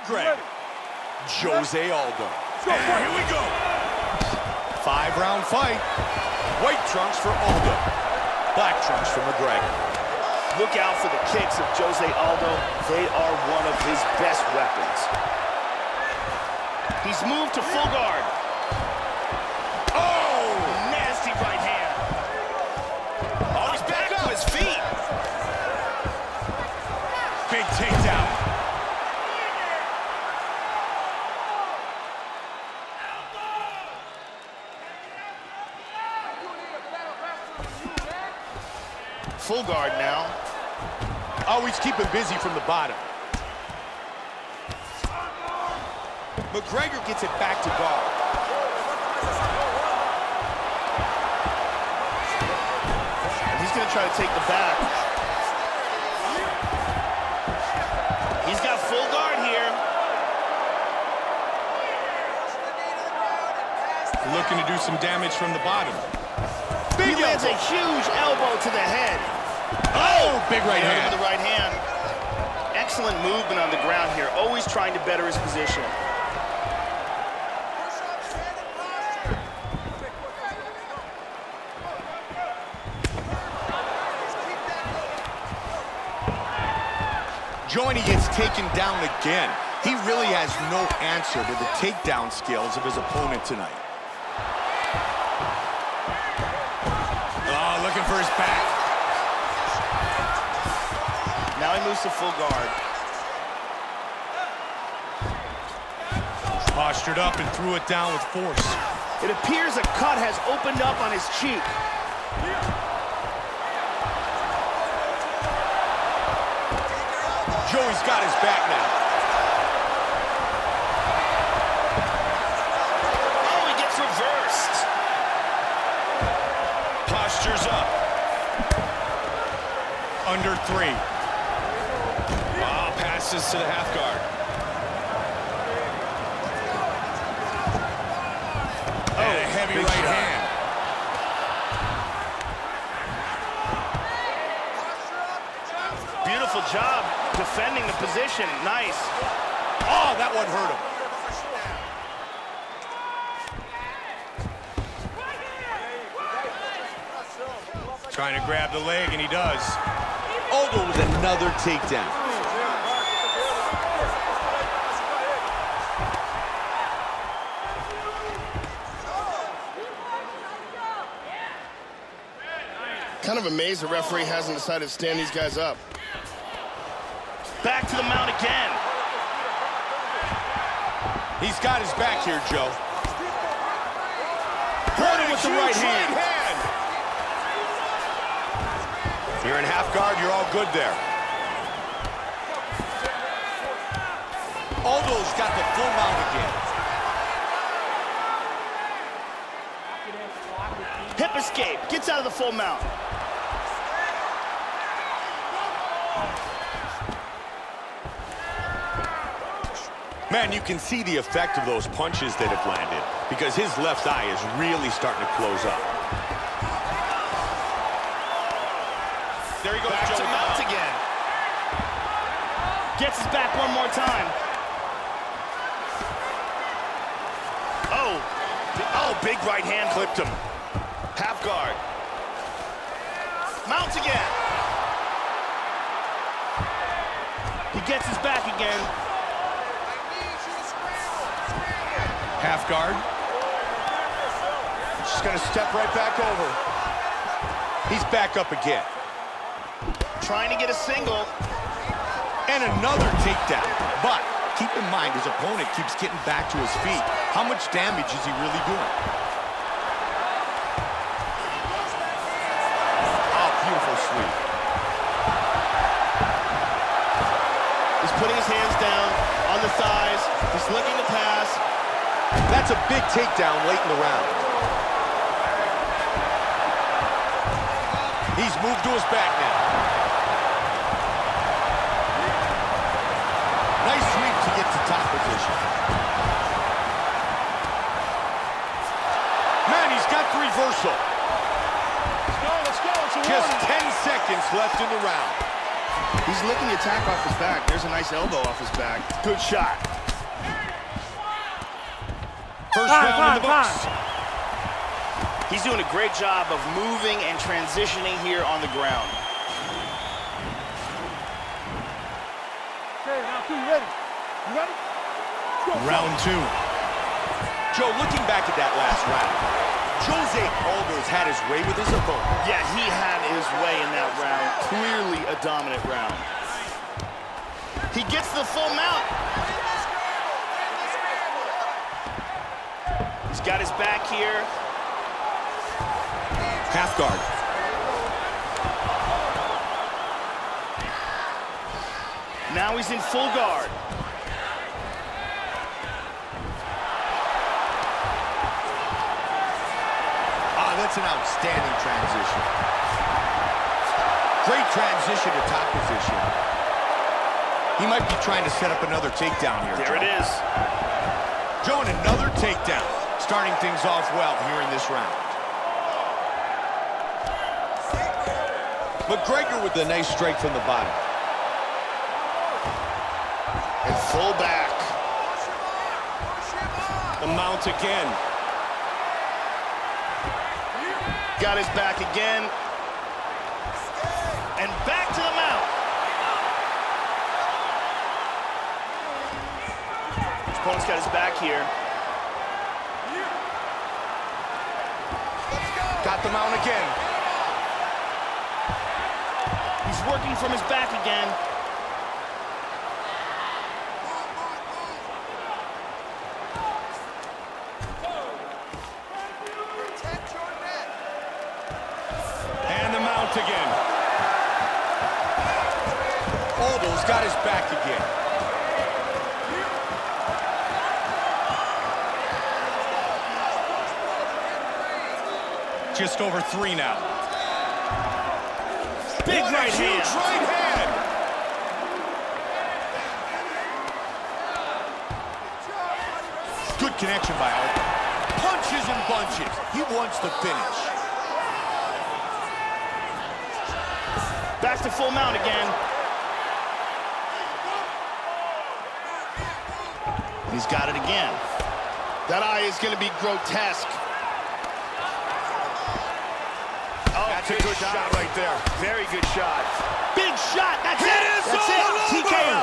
here, Greg? Jose Aldo. And here we go. Five-round fight. White trunks for Aldo. Black trunks for McGregor. Look out for the kicks of Jose Aldo. They are one of his best weapons. He's moved to full guard. Oh, nasty right hand. Oh, he's back to his feet. Big takedown. Full guard now. Always keep him busy from the bottom. McGregor gets it back to guard. And He's going to try to take the back. He's got full guard here. Looking to do some damage from the bottom. Big he lands a huge elbow to the head. Oh, oh, big right hand. with the right hand. Excellent movement on the ground here, always trying to better his position. Joining gets taken down again. He really has no answer to the takedown skills of his opponent tonight. Oh, looking for his back. Now he moves to full guard. Postured up and threw it down with force. It appears a cut has opened up on his cheek. Joey's got his back now. Oh, he gets reversed. Postures up. Under three. Wow, passes to the half guard. Oh, and a heavy right shot. hand. Beautiful job defending the position. Nice. Oh, that one hurt him. Trying to grab the leg, and he does. Aldo with another takedown. Kind of amazed the referee hasn't decided to stand these guys up. Back to the mount again. He's got his back here, Joe. Holding with the right Huge hand. You're in half guard, you're all good there. Aldo's got the full mount again. Hip escape. Gets out of the full mount. Man, you can see the effect of those punches that have landed because his left eye is really starting to close up. There he goes, Back to mount again. Gets his back one more time. Oh. Oh, big right hand clipped him. Half guard. Mounts again. He gets his back again. Half guard. Just gonna step right back over. He's back up again. Trying to get a single. And another takedown. But keep in mind, his opponent keeps getting back to his feet. How much damage is he really doing? Oh, beautiful sweep. He's putting his hands down on the thighs. He's looking to. That's a big takedown late in the round. He's moved to his back now. Nice sweep to get to top position. Man, he's got the reversal. Let's go, let's go. Just warning. 10 seconds left in the round. He's looking the attack off his back. There's a nice elbow off his back. Good shot. First Fine, round in the fine, books. He's doing a great job of moving and transitioning here on the ground. Okay, now two, you ready? You ready? Round two. Joe, looking back at that last round, Jose Aldo's had his way with his opponent. Yeah, he had his way in that round. Clearly a dominant round. He gets the full mount. He's got his back here. Half guard. Now he's in full guard. Ah, that's an outstanding transition. Great transition to top position. He might be trying to set up another takedown here. There Joe. it is. Joe, and another takedown. Starting things off well here in this round. McGregor with a nice strike from the bottom. And full back. The mount again. Got his back again. And back to the mount. His opponent's got his back here. Got the mount again. He's working from his back again. And the mount again. Aldo's got his back again. Just over three now. Big What right hand. right hand. Good connection by Aldo. Punches and bunches. He wants the finish. Back to full mount again. He's got it again. That eye is going to be grotesque. Oh, That's a good shot right there. Very good shot. Big shot. That's It it. is That's it. TKO.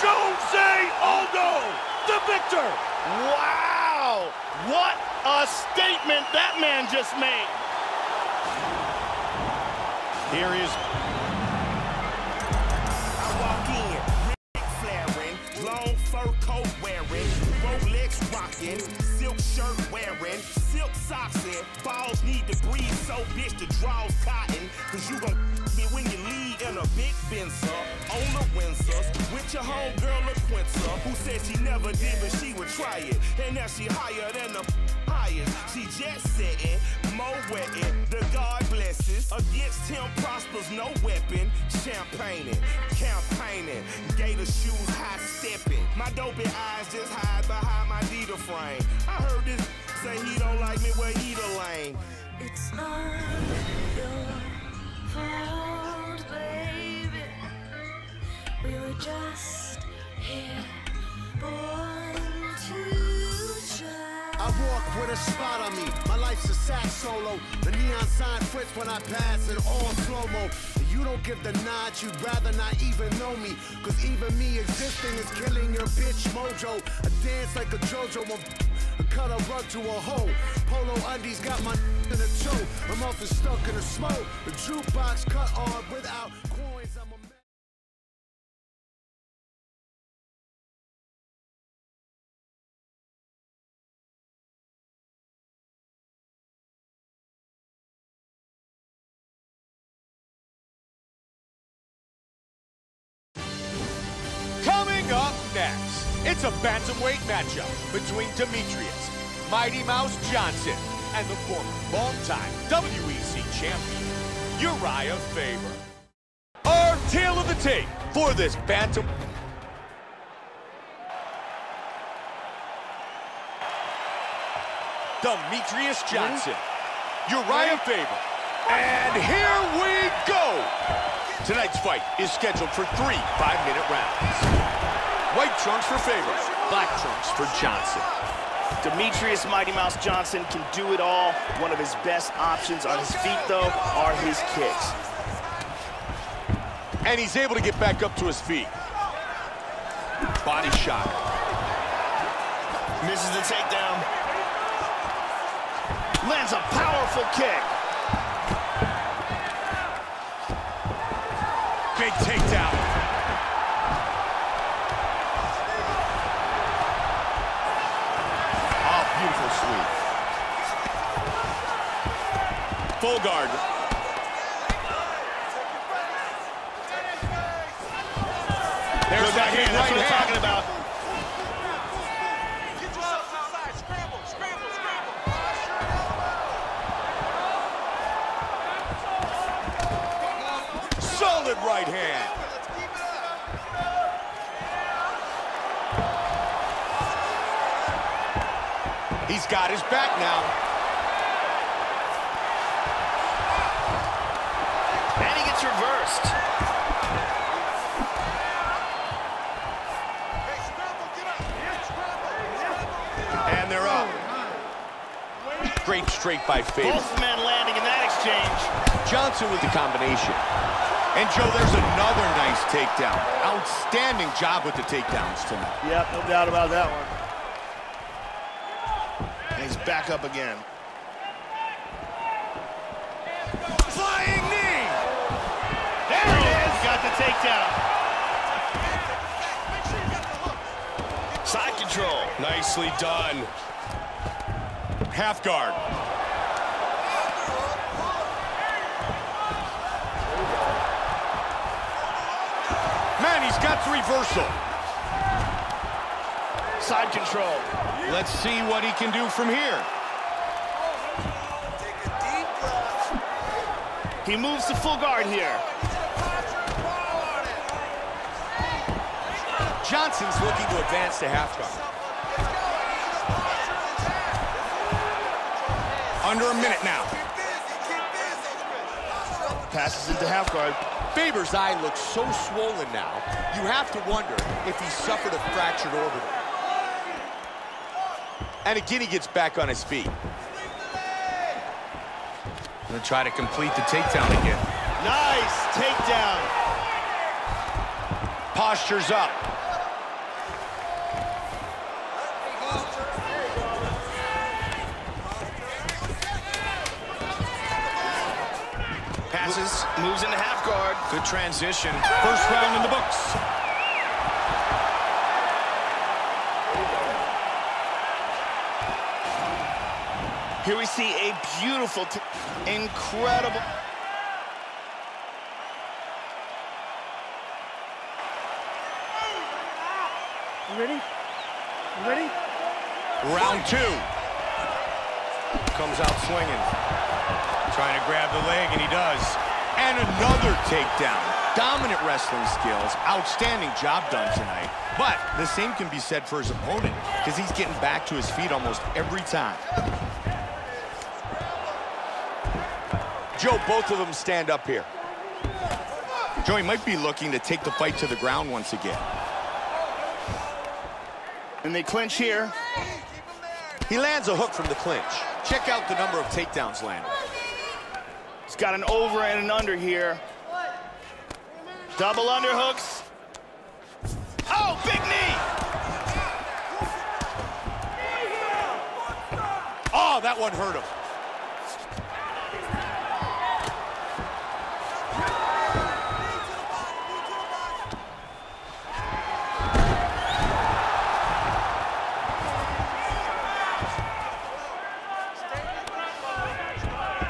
Jose Aldo, the victor. Wow. What a statement that man just made. Here is fur coat wearing, Rolex rocking, silk shirt wearing, silk socks in, balls need to breathe, so bitch the draws cotton, cause you gon' me when you leave in a big Benzer, on the Windsors, with your homegirl LaQuinta, who said she never did, but she would try it, and now she higher than the highest, she jet setting, more wetting, the God blesses, against him prospers no weapon, champagning, campaigning, gator shoes high stepping, my dopey eyes just hide behind my Dita frame, I heard this say he don't like me, well he the lane. It's not your fault, baby. We were just here, born to. I walk with a spot on me. My life's a sax solo. The neon sign fritz when I pass in all slow mo. You don't give the nod, you'd rather not even know me. Cause even me existing is killing your bitch mojo. I dance like a JoJo. I cut a rug to a hole. Polo undies got my in a choke. I'm often stuck in the smoke. The jukebox cut on without it's a bantamweight matchup between Demetrius Mighty Mouse Johnson and the former longtime WEC champion Uriah Faber. Our tale of the tape for this bantam. Demetrius Johnson, Uriah Faber, and here we go. Tonight's fight is scheduled for three five-minute rounds. White trunks for Faber, black trunks for Johnson. Demetrius Mighty Mouse Johnson can do it all. One of his best options on his feet, though, are his kicks. And he's able to get back up to his feet. Body shot. Misses the takedown. Lands a powerful kick. Big takedown. Full guard. There's Good that hand. That's what I'm talking about. Solid right hand. He's got his back now. And they're up. Great straight by Faber. Both men landing in that exchange. Johnson with the combination. And Joe, there's another nice takedown. Outstanding job with the takedowns tonight. Yep, no doubt about that one. And he's back up again. Flying knee! There it is. Got the takedown. Control. Nicely done. Half guard. Man, he's got the reversal. Side control. Let's see what he can do from here. He moves to full guard here. Johnson's looking to advance to half guard. Under a minute now. Passes into half guard. Faber's eye looks so swollen now, you have to wonder if he suffered a fractured orbital. And again, he gets back on his feet. Gonna try to complete the takedown again. Nice takedown. Postures up. Passes. Moves into half guard. Good transition. First round in the books. Here we see a beautiful, t- incredible. You ready? You ready? Round two. Comes out swinging. Trying to grab the leg, and he does. And another takedown. Dominant wrestling skills. Outstanding job done tonight. But the same can be said for his opponent, because he's getting back to his feet almost every time. Joe, both of them stand up here. Joey might be looking to take the fight to the ground once again. And they clinch here. He lands a hook from the clinch. Check out the number of takedowns landed. He's got an over and an under here. Double underhooks. Oh, big knee! Oh, that one hurt him.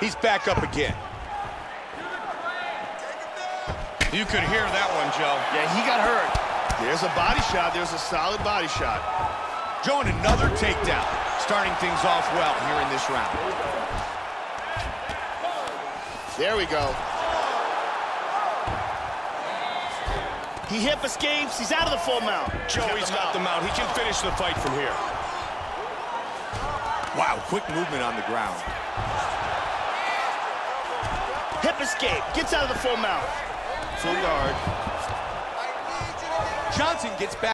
He's back up again. You could hear that one, Joe. Yeah, he got hurt. There's a body shot. There's a solid body shot. Joe, and another takedown. Starting things off well here in this round. There we go. He hip escapes. He's out of the full mount. Joey's got the mount. He can finish the fight from here. Wow, quick movement on the ground. Hip escape. Gets out of the full mount. Johnson gets back.